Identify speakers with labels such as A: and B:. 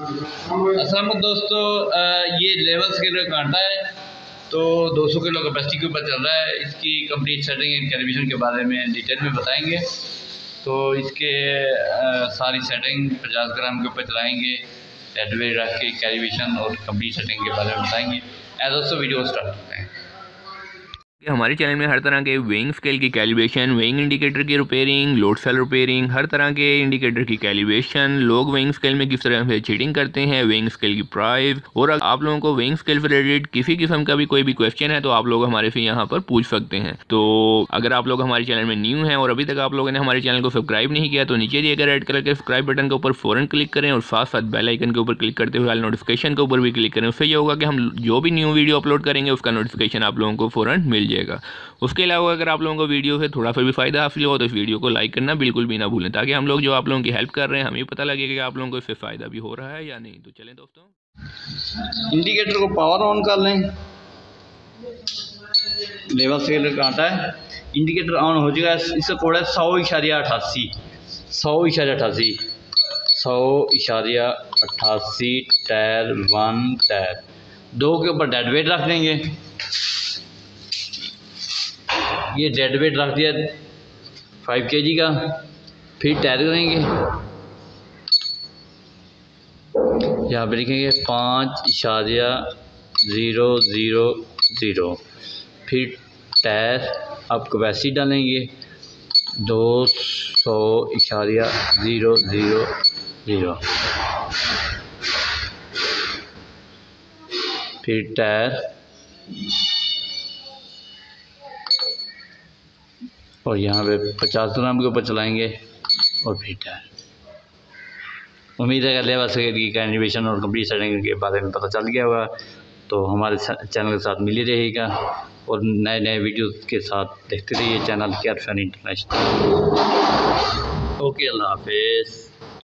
A: असल दोस्तों ये लेवल स्केल का कांटा है तो 200 किलो कैपेसिटी के ऊपर चल रहा है। इसकी कंप्लीट सेटिंग एंड कैलिब्रेशन के बारे में डिटेल में बताएँगे। तो इसके सारी सेटिंग 50 ग्राम के ऊपर चलाएँगे। डेड रख के कैलिब्रेशन और कंप्लीट सेटिंग के बारे में बताएँगे। एज दोस्तों वीडियो स्टार्ट करते हैं।
B: हमारे चैनल में हर तरह के वेइंग स्केल की कैलिब्रेशन वेइंग इंडिकेटर की रिपेयरिंग लोड सेल रिपेयरिंग हर तरह के इंडिकेटर की कैलिब्रेशन लोग वेइंग स्केल में किस तरह से चीटिंग करते हैं वेइंग स्केल की प्राइस और आप लोगों को वेइंग स्केल से रिलेटेड किसी किस्म का भी कोई भी क्वेश्चन है तो आप लोग हमारे से यहाँ पर पूछ सकते हैं। तो अगर आप लोग हमारे चैनल में न्यू हैं, और अभी तक आप लोगों ने हमारे चैनल को सब्सक्राइब नहीं किया तो नीचे दिए गए रेड कलर के सब्सक्राइब बटन के ऊपर फ़ौरन क्लिक करें, और साथ साथ बेल आइकन के ऊपर क्लिक करते हुए नोटिफिकेशन के ऊपर भी क्लिक करें। उससे ये होगा कि हम जो भी न्यू वीडियो अपलोड करेंगे, उसका नोटिफिकेशन आप लोगों को फ़ौरन मिल जाएगा उसके अलावा अगर आप लोगों को वीडियो से थोड़ा सा भी फ़ायदा हासिल हो तो इस वीडियो को लाइक करना बिल्कुल भी ना भूलें, ताकि हम लोग जो आप लोगों की हेल्प कर रहे हैं, हमें पता लगेगा कि आप लोगों को इससे फ़ायदा भी हो रहा है या नहीं। तो चलें दोस्तों।
A: इंडिकेटर को पावर ऑन कर लें। लेवल से कांटा है? इंडिकेटर ऑन हो जाएगा इसका कोड है सौ इशारिया अठासी। सौ इशारिया अठासी। सौ इशारिया अट्ठासी टायर वन टायर दो के ऊपर डेड वेट रख देंगे। ये डेड वेट रख दिया फाइव के जी का, फिर टायर करेंगे। यहाँ पे लिखेंगे पाँच इशारिया ज़ीरो ज़ीरो ज़ीरो फिर टायर आप कैपेसिटी डालेंगे, दो सौ इशारिया ज़ीरो ज़ीरो ज़ीरो फिर टायर और यहाँ पे पचास ग्राम के ऊपर चलाएँगे और फिर टायर उम्मीद है कि लेवा से की कैनिवेशन और कंप्लीट सेटिंग के बारे में पता चल गया होगा। तो हमारे चैनल के साथ मिली रहेगा और नए नए वीडियो के साथ देखते रहिए channel care fan international okay, अल्लाह हाफिज़।